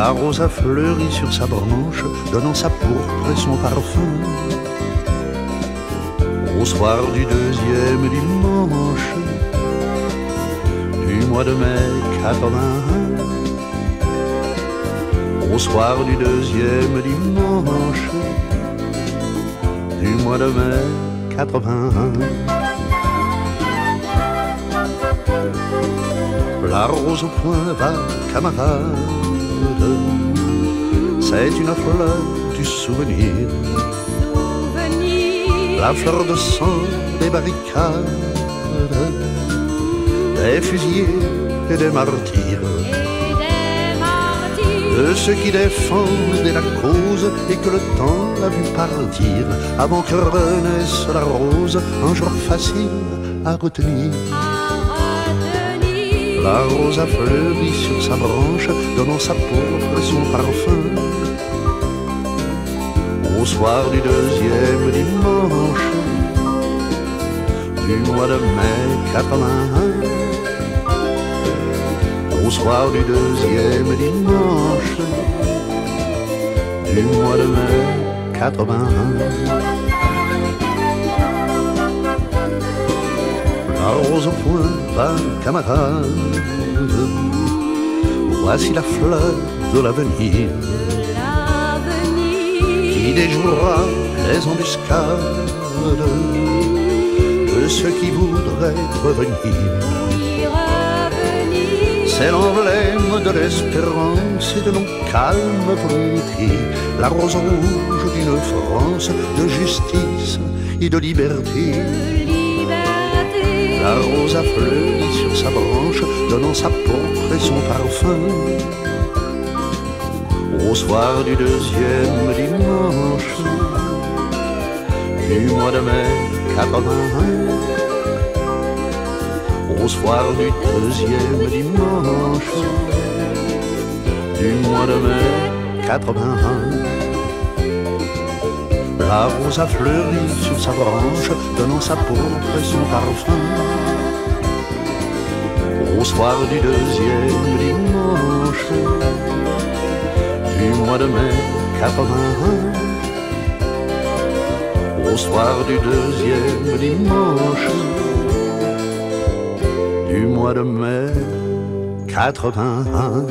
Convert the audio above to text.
La rose a fleuri sur sa branche, donnant sa pourpre et son parfum. Au soir du deuxième dimanche du mois de mai 81. Au soir du deuxième dimanche du mois de mai 81. La rose au point va, camarade c'est une fleur du souvenir. La fleur de sang des barricades, des fusillés et des martyrs. De ceux qui défendent la cause et que le temps a vu partir avant que renaisse la rose, un jour facile à retenir. La rose a fleuri sur sa branche, donnant sa pourpre son parfum. Au soir du deuxième dimanche du mois de mai 81. Au soir du deuxième dimanche du mois de mai 81. La rose au point, va camarade, voici la fleur de l'avenir qui déjouera les embuscades de ceux qui voudraient revenir. C'est l'emblème de l'espérance et de nos calmes volontés, la rose rouge d'une France de justice et de liberté. La rose a fleuri sur sa branche, donnant sa pourpre et son parfum. Au soir du deuxième dimanche du mois de mai 81. Au soir du deuxième dimanche du mois de mai 81. La rose a fleuri sur sa branche, donnant sa pourpre et son parfum. Au soir du deuxième dimanche du mois de mai 81. Au soir du deuxième dimanche du mois de mai 81.